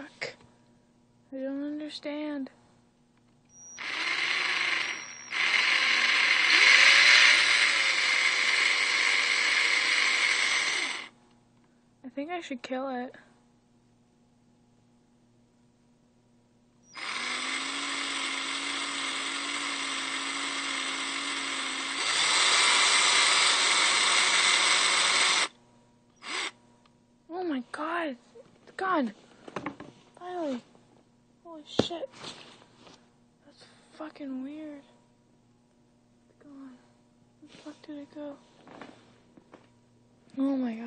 I don't understand. I think I should kill it. Oh my god. The gun. Holy shit. That's fucking weird. It's gone. Where the fuck did it go? Oh my.